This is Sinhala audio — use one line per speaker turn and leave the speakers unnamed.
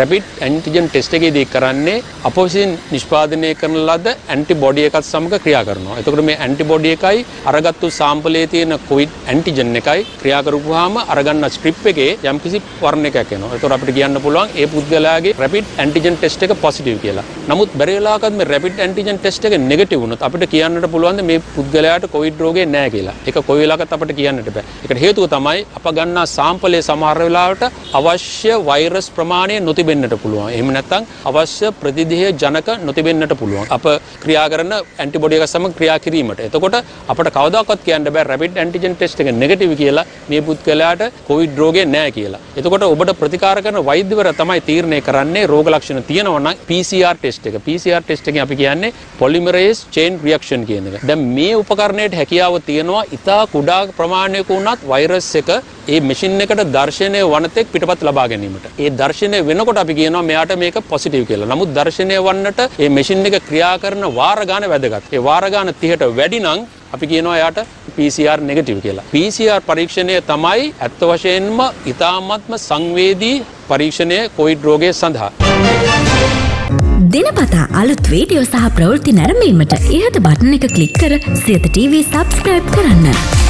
රැපිඩ් ඇන්ටිජන් ටෙස්ට් එකේදී කරන්නේ අප විසින් නිෂ්පාදනය කරන ලද ඇන්ටිබොඩි එකත් සමග ක්‍රියා කරනවා. එතකොට මේ ඇන්ටිබොඩි එකයි අරගත්තු සාම්පලයේ තියෙන කොවිඩ් ඇන්ටිජන් එකයි ක්‍රියා කරපුවාම අරගන්න ස්ට්‍රිප් එකේ යම්කිසි වර්ණයක් එනවා. එතකොට අපිට කියන්න පුළුවන් ඒ පුද්ගලයාගේ රැපිඩ් ඇන්ටිජන් ටෙස්ට් එක පොසිටිව් කියලා. නමුත් බැරි වෙලාවකත් මේ රැපිඩ් ඇන්ටිජන් ටෙස්ට් එක නෙගටිව් වුණොත් අපිට කියන්නට පුළුවන් මේ පුද්ගලයාට කොවිඩ් රෝගේ නැහැ කියලා. ඒක කොයි වෙලාවකත් අපිට කියන්නට බෑ. ඒකට හේතුව තමයි අප ගන්නා සාම්පලයේ සමහර වෙලාවට අවශ්‍ය වෛරස් ප්‍රමාණය නොතිබෙන්නට පුළුවන්. එහෙම නැත්නම් අවශ්‍ය ප්‍රතිදේහ ජනක නොතිබෙන්නට පුළුවන්. අප ක්‍රියා කරන ඇන්ටිබොඩි එක සමග ක්‍රියා කිරීමට. එතකොට අපට කවදාකවත් කියන්න බෑ රැපිඩ් ඇන්ටිජන් ටෙස්ට් එක නෙගටිව් කියලා මේ පුද්ගලයාට කොවිඩ් රෝගේ නැහැ කියලා. එතකොට ඔබට ප්‍රතිකාර කරන වෛද්‍යවරයා තමයි තීරණය කරන්නේ රෝග ලක්ෂණ තියෙනවා නම් PCR ටෙස්ට් එක. PCR ටෙස්ට් එකෙන් අපි කියන්නේ polymerase chain reaction කියන එක. දැන් මේ උපකරණයට හැකියාව තියෙනවා ඉතා කුඩා ප්‍රමාණයක වුණත් වෛරස් එක ඒ මැෂින් එකට දර්ශනය වනතෙක් පිටපත් ලබා ගැනීමට. ඒ දර්ශනය වෙනකොට අපි කියනවා මෙයාට මේක පොසිටිව් කියලා. නමුත් දර්ශනය වන්නට ඒ මැෂින් එක ක්‍රියා කරන වාර ගාන වැදගත්. ඒ වාර ගාන 30ට වැඩි නම් අපි කියනවා එයාට PCR නෙගටිව් කියලා. PCR පරීක්ෂණය තමයි ඇත්ත වශයෙන්ම ඉතාමත්ම සංවේදී පරීක්ෂණය කොවිඩ් රෝගය සඳහා.
දෙනපතා අලුත් වීඩියෝ සහ ප්‍රවෘත්ති නැරඹීමට ඉහත බටන එක කලික් කර සියත TV සබස්ක්‍රයිබ් කරන්න.